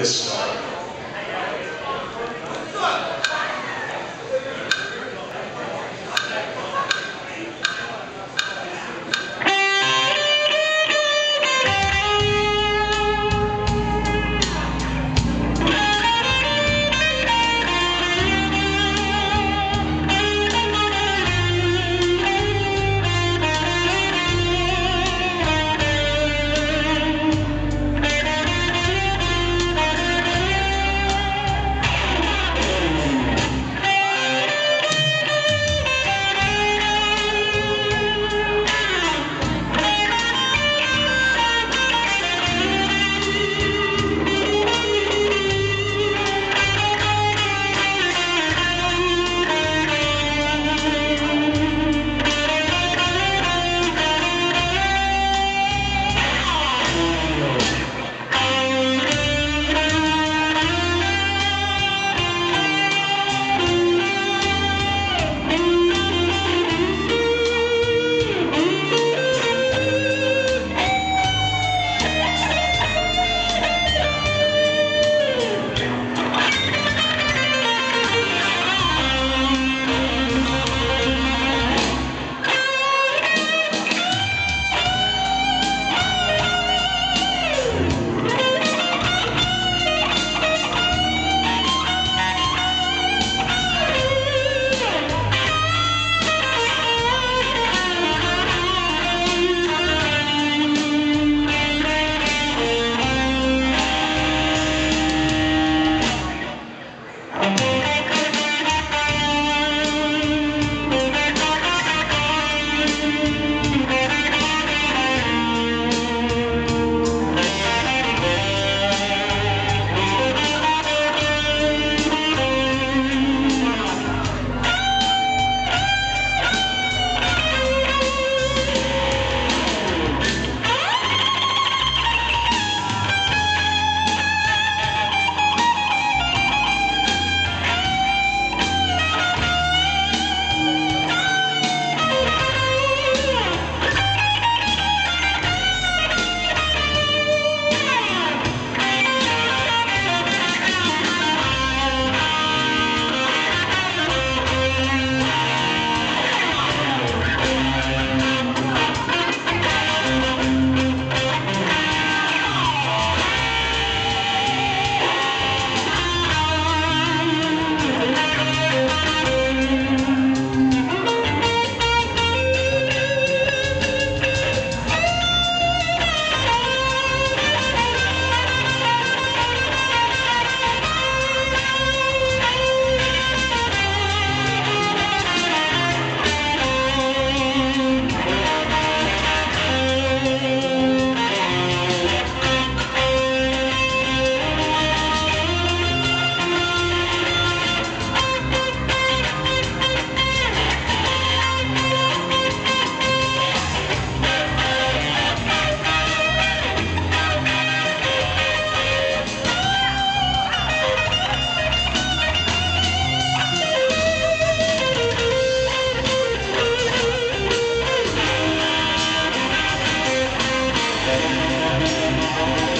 isso. Bye.